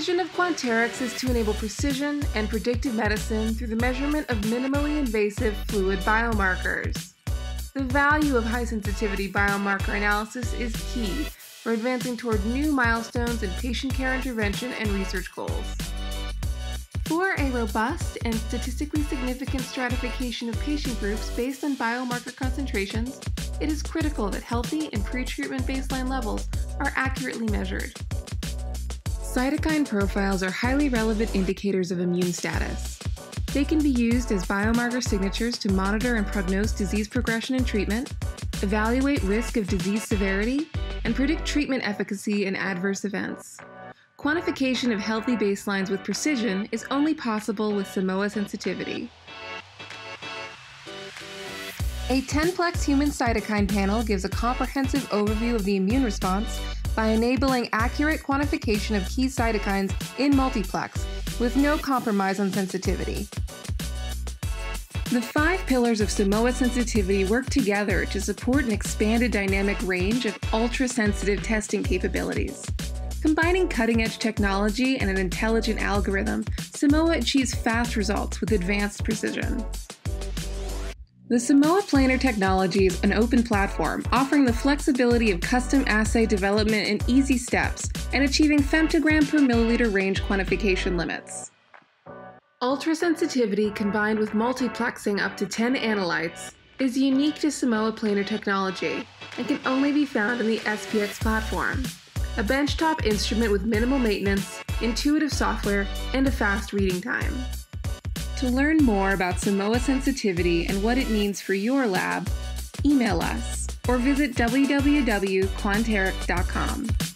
Quanterix is to enable precision and predictive medicine through the measurement of minimally invasive fluid biomarkers. The value of high sensitivity biomarker analysis is key for advancing toward new milestones in patient care intervention and research goals. For a robust and statistically significant stratification of patient groups based on biomarker concentrations, it is critical that healthy and pretreatment baseline levels are accurately measured. Cytokine profiles are highly relevant indicators of immune status. They can be used as biomarker signatures to monitor and prognose disease progression and treatment, evaluate risk of disease severity, and predict treatment efficacy and adverse events. Quantification of healthy baselines with precision is only possible with Simoa sensitivity. A 10-plex human cytokine panel gives a comprehensive overview of the immune response by enabling accurate quantification of key cytokines in multiplex with no compromise on sensitivity. The five pillars of Simoa sensitivity work together to support an expanded dynamic range of ultra sensitive testing capabilities. Combining cutting edge technology and an intelligent algorithm, Simoa achieves fast results with advanced precision. The Simoa Planar technology is an open platform offering the flexibility of custom assay development in easy steps and achieving femtogram per milliliter range quantification limits. Ultra sensitivity combined with multiplexing up to 10 analytes is unique to Simoa Planar technology and can only be found in the SPX platform a benchtop instrument with minimal maintenance, intuitive software, and a fast reading time. To learn more about Simoa sensitivity and what it means for your lab, email us or visit www.quanterix.com.